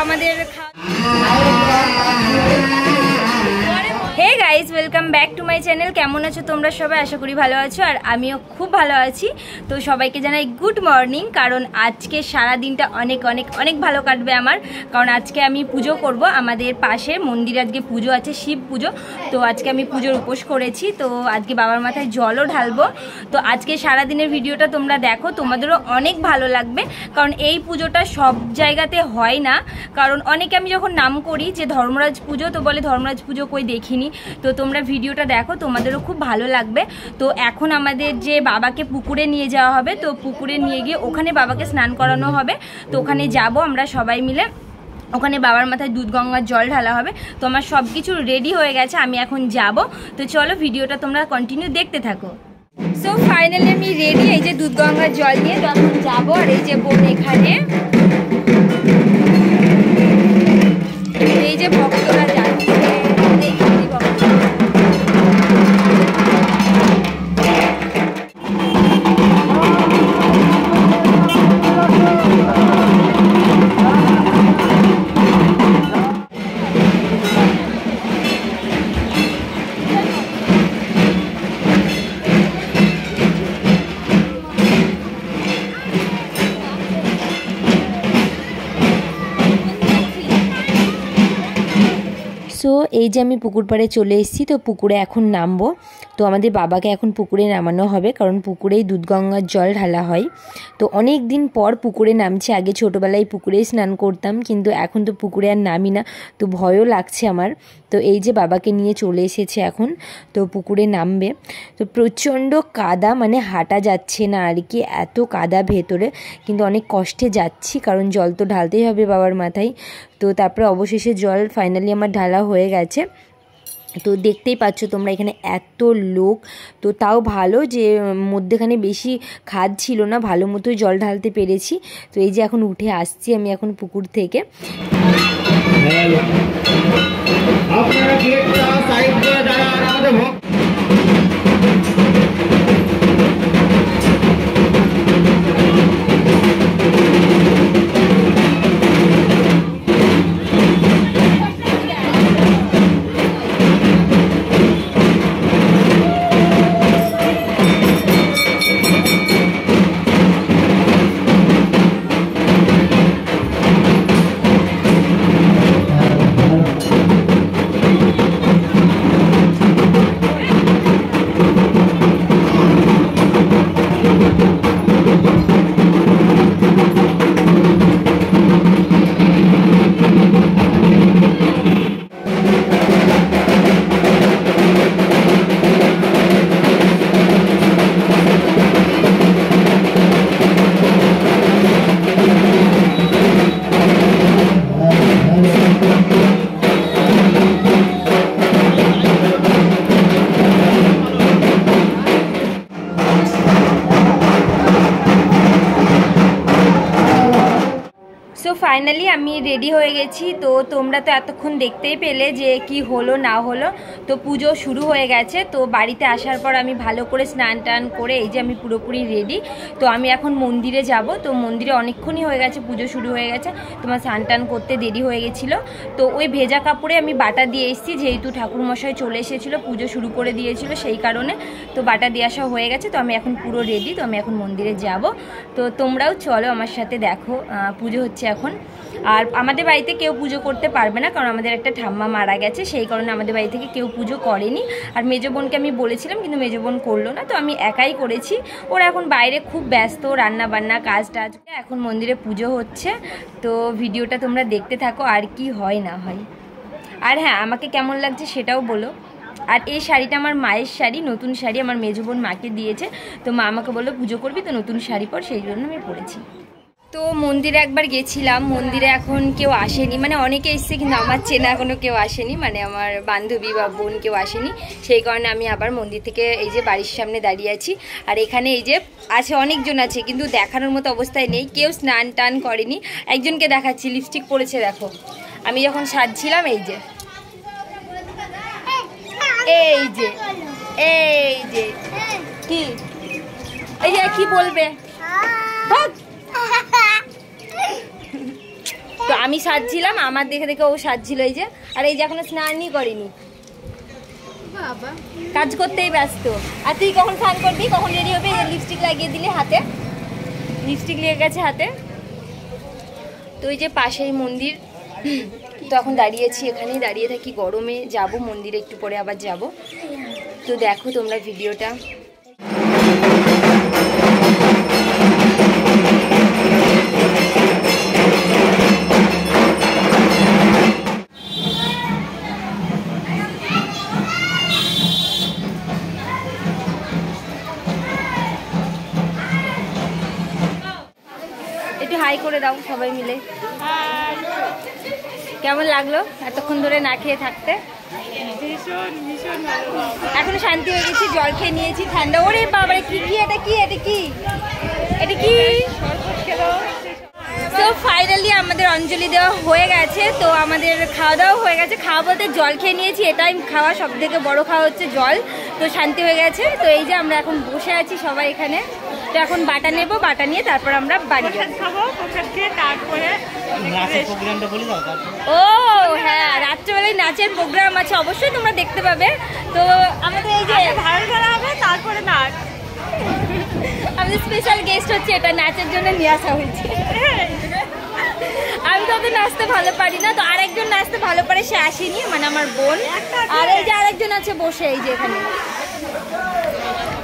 আমাদের guys welcome back to my channel কেমন আছো তোমরা সবাই? আশা করি ভালো আছো আর আমিও খুব ভালো আছি। তো সবাইকে জানাই গুড মর্নিং কারণ আজকে সারা দিনটা অনেক অনেক অনেক ভালো কাটবে আমার। কারণ আজকে আমি পুজো করব। আমাদের পাশে মন্দিরে আজকে পুজো আছে, শিব পুজো। তো আজকে আমি পুজোর উপোস করেছি। তো আজকে বাবার মাথায় জলও ঢালবো। তো আজকে সারা দিনের ভিডিওটা তোমরা দেখো। তোমাদেরও অনেক ভালো লাগবে। কারণ এই পুজোটা সব জায়গাতে হয় না। কারণ অনেকে আমি যখন নাম করি যে ধর্মরাজ পুজো, তো বলে ধর্মরাজ পুজো কই দেখিনি। তো তোমরা ভিডিওটা দেখো, তোমাদেরও খুব ভালো লাগবে। তো এখন আমাদের যে বাবাকে পুকুরে নিয়ে যাওয়া হবে, তো পুকুরে নিয়ে গিয়ে ওখানে বাবাকে স্নান করানো হবে। তো ওখানে যাব আমরা সবাই মিলে। ওখানে বাবার মাথায় দুধ, গঙ্গার জল ঢালা হবে। তো আমার সব কিছু রেডি হয়ে গেছে, আমি এখন যাব। তো চলো ভিডিওটা তোমরা কন্টিনিউ দেখতে থাকো। সো ফাইনালি আমি রেডি এই যে দুধ, গঙ্গার জল নিয়ে তো এখন যাব, আর এই যে বোন এখানে। এই যে ভক্তরা সো এই যে আমি পুকুর পাড়ে চলে এসেছি, তো পুকুরে এখন নামবো। তো আমাদের বাবাকে এখন পুকুরে নামানো হবে, কারণ পুকুরেই দুধগঙ্গার জল ঢালা হয়। তো অনেক দিন পর পুকুরে নামছে, আগে ছোটোবেলায় পুকুরেই স্নান করতাম, কিন্তু এখন তো পুকুরে আর নামি না, তো ভয়ও লাগছে আমার। তো এই যে বাবাকে নিয়ে চলে এসেছে এখন, তো পুকুরে নামবে। তো প্রচণ্ড কাদা মানে হাঁটা যাচ্ছে না আর কি, এত কাদা ভেতরে। কিন্তু অনেক কষ্টে যাচ্ছি, কারণ জল তো ঢালতেই হবে বাবার মাথায়। তো তারপরে অবশেষে জল ফাইনালি আমার ঢালা হয়ে গেছে। তো দেখতেই পাচ্ছ তোমরা এখানে এত লোক। তো তাও ভালো যে, মধ্যেখানে বেশি খাদ ছিল না, ভালো মতোই জল ঢালতে পেরেছি। তো এই যে এখন উঠে আসছি আমি এখন পুকুর থেকে। আপনারা গেটটা সাইড করে দাঁড়ান আমাদের ফাইনালি আমি রেডি হয়ে গেছি। তো তোমরা তো এতক্ষণ দেখতেই পেলে যে কি হলো, না হলো। তো পুজো শুরু হয়ে গেছে। তো বাড়িতে আসার পর আমি ভালো করে স্নান টান করে এই যে আমি পুরোপুরি রেডি তো আমি এখন মন্দিরে যাব। তো মন্দিরে অনেকক্ষণই হয়ে গেছে, পুজো শুরু হয়ে গেছে। তোমার স্নান টান করতে দেরি হয়ে গেছিল। তো ওই ভেজা কাপড়ে আমি বাটা দিয়ে এসেছি। যেহেতু ঠাকুরমশাই চলে এসেছিল, পুজো শুরু করে দিয়েছিল সেই কারণে। তো বাটা দিয়ে আসা হয়ে গেছে। তো আমি এখন পুরো রেডি তো আমি এখন মন্দিরে যাব। তো তোমরাও চলো আমার সাথে দেখো পুজো হচ্ছে এখন। আর আমাদের বাড়িতে কেউ পুজো করতে পারবে না, কারণ আমাদের একটা ঠাম্মা মারা গেছে, সেই কারণে আমাদের বাড়ি থেকে কেউ পুজো করেনি। আর মেজো বোনকে আমি বলেছিলাম, কিন্তু মেজো বোন করল না, তো আমি একাই করেছি। ওরা এখন বাইরে খুব ব্যস্ত রান্না বান্না কাজ টাজ এখন মন্দিরে পুজো হচ্ছে, তো ভিডিওটা তোমরা দেখতে থাকো আর কি হয় না হয়। আর হ্যাঁ আমাকে কেমন লাগছে সেটাও বলো। আর এই শাড়িটা আমার মায়ের শাড়ি, নতুন শাড়ি আমার মেজো বোন মাকে দিয়েছে, তো মা আমাকে বলল, পুজো করবি তো নতুন শাড়ি পর? সেই জন্য আমি পরেছি। তো মন্দিরে একবার গেছিলাম মন্দিরে এখন কেউ আসেনি। মানে অনেকে এসছে কিন্তু আমার চেনা এখনও কেউ আসেনি মানে আমার বান্ধবী বা বোন কেউ আসেনি। সেই কারণে আমি আবার মন্দির থেকে এই যে বাড়ির সামনে দাঁড়িয়ে আছি। আর এখানে এই যে আছে অনেকজন আছে কিন্তু দেখানোর মতো অবস্থায় নেই। কেউ স্নান টান করেনি। একজনকে দেখাচ্ছি লিপস্টিক পরেছে দেখো। আমি যখন সাজছিলাম এই যে। এই যে এই যে। কি? এই যে কি বলবে? ভাগ। তো আমি সাজছিলাম আমার দেখে দেখে ও সাজছিল এই যে। আর এই যে এখনও স্নানই করেনি। কাজ করতেই ব্যস্ত। আর তুই কখন স্নান করবি? কখন রেডি হবে? লিপস্টিক লাগিয়ে দিলে হাতে। লিপস্টিক লেগে গেছে হাতে। তো ওই যে পাশেই মন্দির। তো এখন দাঁড়িয়েছি এখানেই। দাঁড়িয়ে থাকি গরমে। যাব মন্দিরে একটু পরে আবার যাব। তো দেখো তোমরা ভিডিওটা হাই করে দাও সবাই মিলে। কেমন লাগল এতক্ষণ ধরে না খেয়ে থাকতে? এখনও শান্তি হয়ে গেছি জল খেয়ে নিয়েছি ঠান্ডা। ওরে বাবারে কি কি এটা কি? এটা কি? এটা কি? তো ফাইনালি আমাদের অঞ্জলি দেওয়া হয়ে গেছে। তো আমাদের খাওয়া দাওয়া হয়ে গেছে। খাওয়া বলতে জল খেয়ে নিয়েছি এটাই খাওয়া সব থেকে বড় খাওয়া হচ্ছে জল। তো শান্তি হয়ে গেছে। তো এই যে আমরা এখন বসে আছি সবাই এখানে। তো এখন বাটা নেব বাটা নিয়ে তারপর আমরা বাড়ি যাব। খাব তারপরে নাচের প্রোগ্রামটা বলে দাও তারপর। ও হ্যাঁ রাত্রেবেলায় নাচের প্রোগ্রাম আছে অবশ্যই তোমরা দেখতে পাবে। তো আমাদের এই যে ভালো করা হবে তারপরে নাচ। আমাদের স্পেশাল গেস্ট হচ্ছে এটা নাচের জন্য নিয়ে আসা হয়েছে। আমি তো অত নাচতে ভালো পারি না তো আরেকজন নাচতে ভালো পারে সে আসেনি মানে আমার বোন। আর এই যে আরেকজন আছে বসে এই যে এখানে।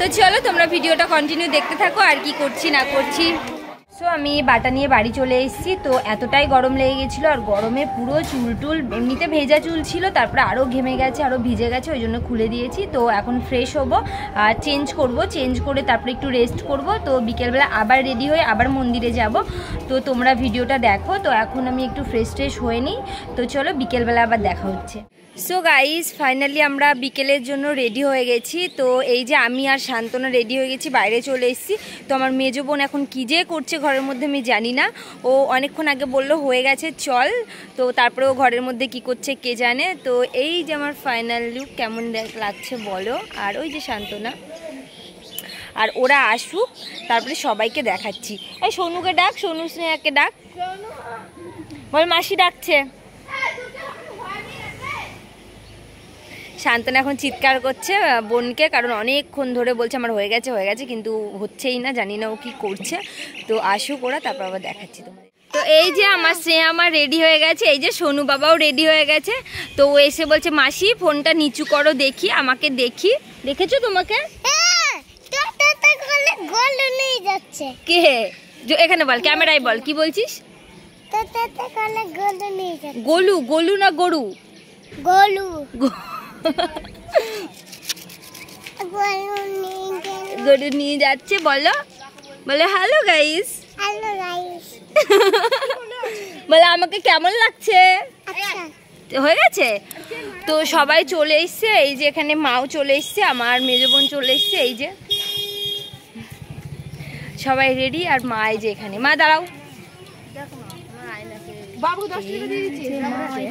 তো চলো তোমরা ভিডিওটা কন্টিনিউ দেখতে থাকো আর কি করছি না করছি। সো আমি বাটা নিয়ে বাড়ি চলে এসেছি, তো এতটাই গরম লেগে গেছিল, আর গরমে পুরো চুল টুল এমনিতে ভেজা চুল ছিল, তারপরে আরও ঘেমে গেছে আরও ভিজে গেছে, ওই জন্য খুলে দিয়েছি। তো এখন ফ্রেশ হব, আর চেঞ্জ করব চেঞ্জ করে তারপরে একটু রেস্ট করব, তো বিকেলবেলা আবার রেডি হয়ে আবার মন্দিরে যাব। তো তোমরা ভিডিওটা দেখো, তো এখন আমি একটু ফ্রেশ ট্রেশ হয়ে নিই, তো চলো বিকেলবেলা আবার দেখা হচ্ছে। সো গাইস ফাইনালি আমরা বিকেলের জন্য রেডি হয়ে গেছি, তো এই যে আমি আর শান্তনা রেডি হয়ে গেছি, বাইরে চলে এসেছি। তো আমার মেজো বোন এখন কী যে করছে ঘরের মধ্যে আমি জানি না। ও অনেকক্ষণ আগে বলল, হয়ে গেছে, চল। তো তারপরে ও ঘরের মধ্যে কি করছে কে জানে। তো এই যে আমার ফাইনাল লুক কেমন লাগছে বলো। আর ওই যে শান্তনা। আর ওরা আসুক, তারপরে সবাইকে দেখাচ্ছি। এই সোনুকে ডাক সোনু স্নেহাকে ডাক। বল মাসি ডাকছে। শান্তনা এখন চিৎকার করছে বোনকে কারণ অনেকক্ষণ ধরে বলছে আমার হয়ে গেছে হয়ে গেছে কিন্তু হচ্ছেই না জানি না ও কি করছে। তো আসুক ওরা তারপর আবার দেখাচ্ছি তোমাদের তো এই যে আমার সে আমার রেডি হয়ে গেছে এই যে সোনু বাবাও রেডি হয়ে গেছে। তো ও এসে বলছে মাসি ফোনটা নিচু করো দেখি আমাকে দেখি। দেখেছ তোমাকে? কে? এখানে বল ক্যামেরায় বল কি বলছিস? গলু গোলু না গরু? গেল। গরু নিয়ে যাচ্ছে বলো। বলে হ্যালো গাইস হ্যালো গাইস বলে আমাকে কেমন লাগছে? আচ্ছা। হয়ে গেছে? তো সবাই চলে এসছে এই যে এখানে মাও চলে এসছে আমার মেজো বোন চলে এসছে এই যে। সবাই রেডি আর মা এই যে এখানে। মা দাঁড়াও। বাবু দশ টাকা দিয়ে দিচ্ছি।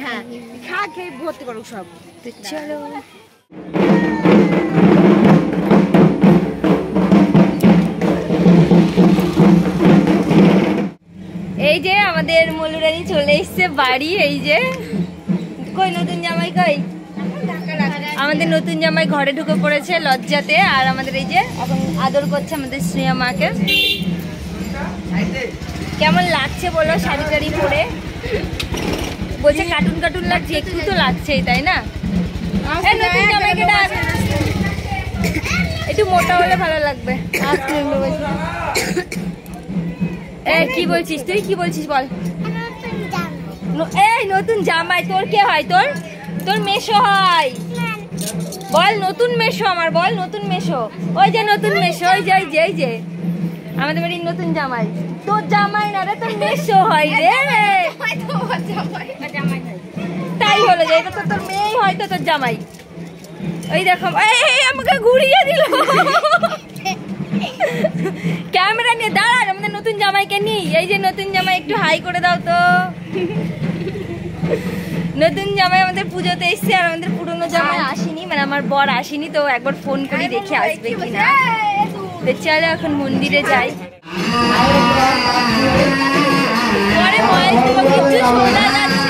হ্যাঁ খা খেয়ে ভর্তি করুক সব। তো চলো এই যে আমাদের মলুরানি চলে এসছে বাড়ি, এই যে। কই নতুন জামাই কই? আমাদের নতুন জামাই ঘরে ঢুকে পড়েছে লজ্জাতে, আর আমাদের এই যে এখন আদর করছে আমাদের স্নেহা মাকে। কেমন লাগছে বলো শাড়ি টাড়ি পরে? বলছে কার্টুন কার্টুন লাগছে, একটু তো লাগছেই, তাই না? একটু মোটা হলে ভালো লাগবে। কি বলছিস? তুই কি বলছিস বল? এই নতুন জামাই। তোর কে হয়? তোর? তোর মেশো হয়। বল, নতুন মেশো আমার, বল, নতুন মেশো ওই যে নতুন মেশো ওই যে যে যে। আমাদের বাড়ির নতুন জামাই। তোর জামাই না রে, তোর মেশো হয় রে। হলো এটা তো তোর মেয়েই হয়তো তোর জামাই। ওই দেখো এই, আমাকে ঘুরিয়ে দিল। ক্যামেরা নিয়ে দাঁড়ান আমাদের নতুন জামাইকে নি এই যে নতুন জামাই একটু হাই করে দাও তো। নতুন জামাই আমাদের পুজোতে এসছে আর আমাদের পুরনো জামাই আসেনি মানে আমার বর আসেনি তো একবার ফোন করে দেখে আসবে কিনা। তো চলো এখন মন্দিরে যাই। পরে ভয়েস তো কিছু শোনা যাচ্ছে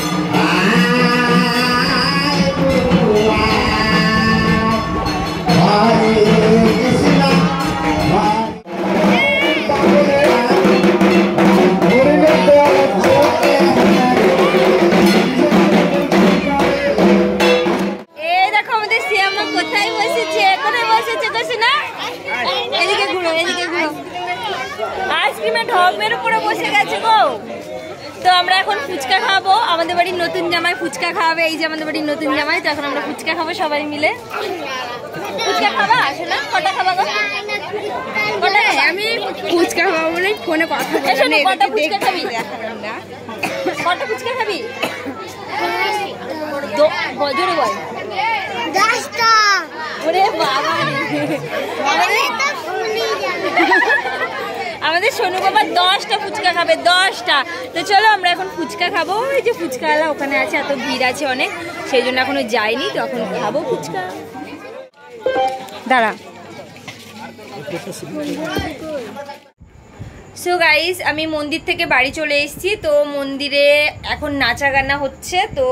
এখন আমরা ফুচকা খাব সবাই মিলে। ফুচকা খাবা? আসো না কটা খাবা গো? আমি ফুচকা খাব বলে ফোনে কথা শোনো, কটা ফুচকা খাবি? কটা ফুচকা খাবি? দো- বল, জোরে বল। দশটা। ওরে বাবা। আমাদের সোনু বাবা দশটা ফুচকা খাবে, দশটা। তো চলো আমরা এখন ফুচকা খাব। এই যে ফুচকাওয়ালা ওখানে আছে, এত ভিড় আছে অনেক। সেই জন্য এখনও যাইনি তখন খাব ফুচকা। দাঁড়া। সো গাইস আমি মন্দির থেকে বাড়ি চলে এসেছি। তো মন্দিরে এখন নাচা গানা হচ্ছে। তো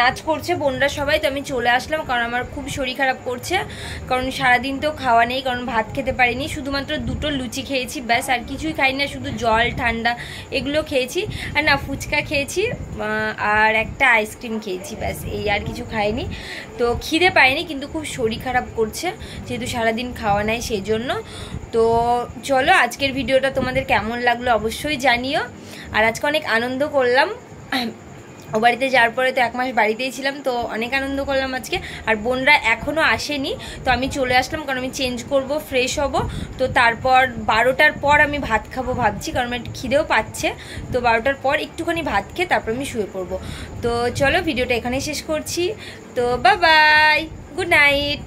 নাচ করছে বোনরা সবাই। তো আমি চলে আসলাম কারণ আমার খুব শরীর খারাপ করছে। কারণ সারাদিন তো খাওয়া নেই, কারণ ভাত খেতে পারিনি। শুধুমাত্র দুটো লুচি খেয়েছি, ব্যাস, আর কিছুই খাই না। শুধু জল, ঠান্ডা এগুলো খেয়েছি। আর না, ফুচকা খেয়েছি আর একটা আইসক্রিম খেয়েছি, ব্যাস, এই আর কিছু খাইনি। তো খিদে পাইনি, কিন্তু খুব শরীর খারাপ করছে। যেহেতু সারাদিন খাওয়া নাই সেই জন্য তো চলো আজকের ভিডিওটা তোমাদের কেমন লাগল অবশ্যই জানিও। আর আজকে অনেক আনন্দ করলাম। ও বাড়িতে যাওয়ার পরে তো এক মাস বাড়িতেই ছিলাম, তো অনেক আনন্দ করলাম আজকে। আর বোনরা এখনও আসেনি, তো আমি চলে আসলাম কারণ আমি চেঞ্জ করব, ফ্রেশ হব। তো তারপর বারোটার পর আমি ভাত খাব ভাবছি, কারণ আমার খিদেও পাচ্ছে। তো বারোটার পর একটুখানি ভাত খেয়ে তারপর আমি শুয়ে পড়ব। তো চলো ভিডিওটা এখানেই শেষ করছি। তো বাই গুড নাইট